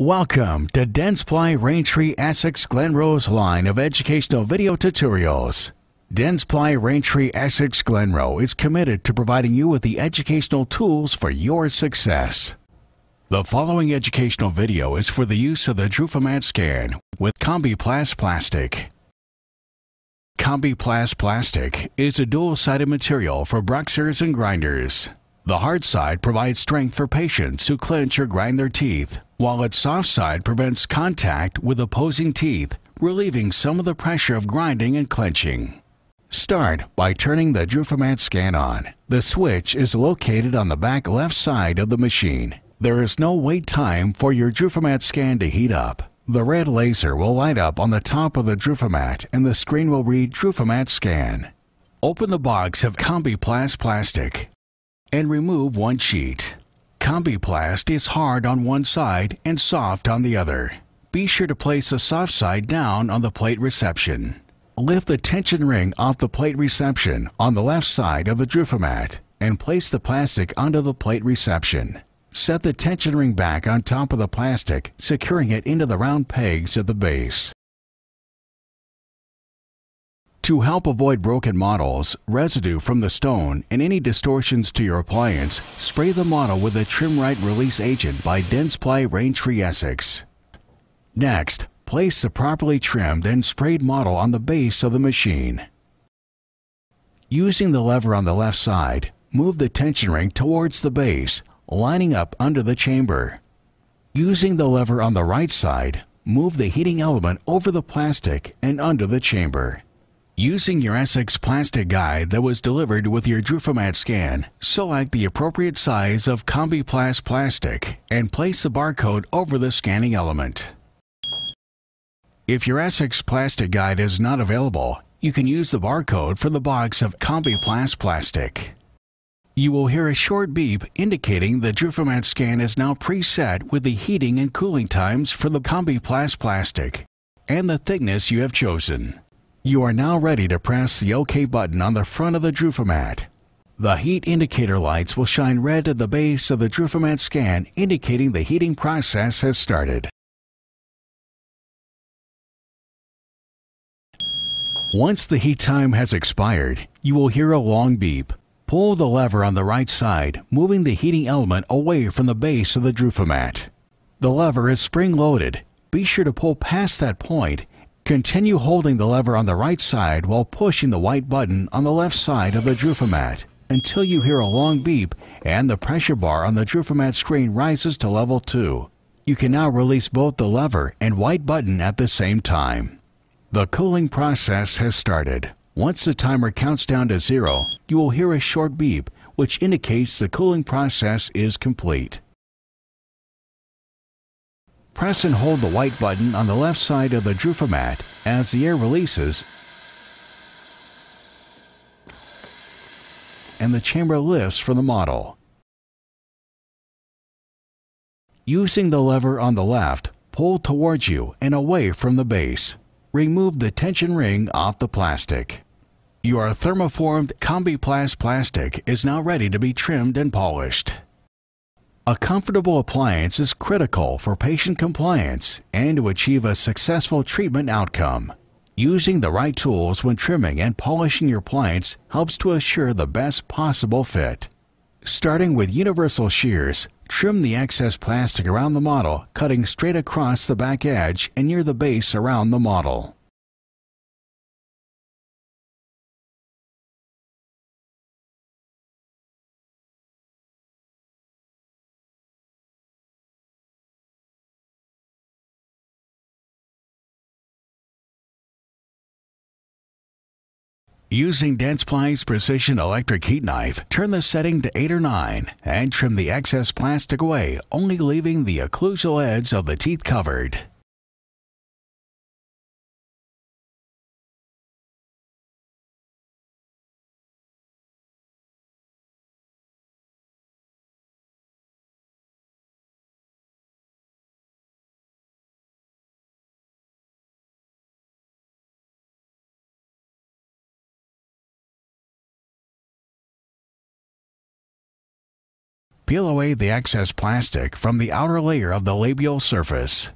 Welcome to Dentsply Raintree Essix Glenroe's line of educational video tutorials. Dentsply Raintree Essix Glenroe is committed to providing you with the educational tools for your success. The following educational video is for the use of the Drufomat scan with Kombiplast Plastic. Kombiplast Plastic is a dual-sided material for bruxers and grinders. The hard side provides strength for patients who clench or grind their teeth, while its soft side prevents contact with opposing teeth, relieving some of the pressure of grinding and clenching. Start by turning the Drufomat scan on. The switch is located on the back left side of the machine. There is no wait time for your Drufomat scan to heat up. The red laser will light up on the top of the Drufomat and the screen will read Drufomat scan. Open the box of Kombiplast plastic and remove one sheet. Kombiplast is hard on one side and soft on the other. Be sure to place the soft side down on the plate reception. Lift the tension ring off the plate reception on the left side of the Drufomat and place the plastic onto the plate reception. Set the tension ring back on top of the plastic, securing it into the round pegs at the base. To help avoid broken models, residue from the stone, and any distortions to your appliance, spray the model with a Trim Right Release Agent by Dentsply Raintree Essix. Next, place the properly trimmed and sprayed model on the base of the machine. Using the lever on the left side, move the tension ring towards the base, lining up under the chamber. Using the lever on the right side, move the heating element over the plastic and under the chamber. Using your Essix plastic guide that was delivered with your Drufomat scan, select the appropriate size of Kombiplast plastic and place the barcode over the scanning element. If your Essix plastic guide is not available, you can use the barcode for the box of Kombiplast plastic. You will hear a short beep indicating the Drufomat scan is now preset with the heating and cooling times for the Kombiplast plastic and the thickness you have chosen. You are now ready to press the OK button on the front of the Drufomat. The heat indicator lights will shine red at the base of the Drufomat scan indicating the heating process has started. Once the heat time has expired, you will hear a long beep. Pull the lever on the right side, moving the heating element away from the base of the Drufomat. The lever is spring-loaded. Be sure to pull past that point Continue holding the lever on the right side while pushing the white button on the left side of the Drufomat until you hear a long beep and the pressure bar on the Drufomat screen rises to level 2. You can now release both the lever and white button at the same time. The cooling process has started. Once the timer counts down to zero, you will hear a short beep which indicates the cooling process is complete. Press and hold the white button on the left side of the Drufomat as the air releases and the chamber lifts for the model. Using the lever on the left, pull towards you and away from the base. Remove the tension ring off the plastic. Your thermoformed Kombiplast plastic is now ready to be trimmed and polished. A comfortable appliance is critical for patient compliance and to achieve a successful treatment outcome. Using the right tools when trimming and polishing your appliance helps to assure the best possible fit. Starting with universal shears, trim the excess plastic around the model, cutting straight across the back edge and near the base around the model. Using Dentsply's precision electric heat knife, turn the setting to 8 or 9 and trim the excess plastic away, only leaving the occlusal edge of the teeth covered. Peel away the excess plastic from the outer layer of the labial surface.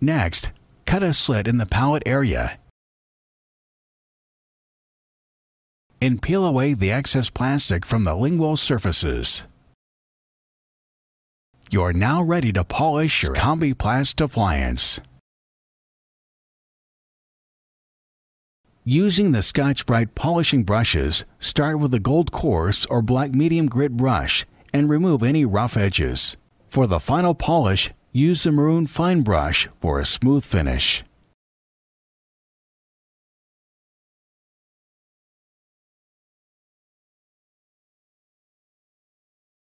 Next, cut a slit in the palate area and peel away the excess plastic from the lingual surfaces. You're now ready to polish your Kombiplast appliance. Using the Scotch-Brite polishing brushes, start with a gold coarse or black medium grit brush and remove any rough edges. For the final polish, use the maroon fine brush for a smooth finish.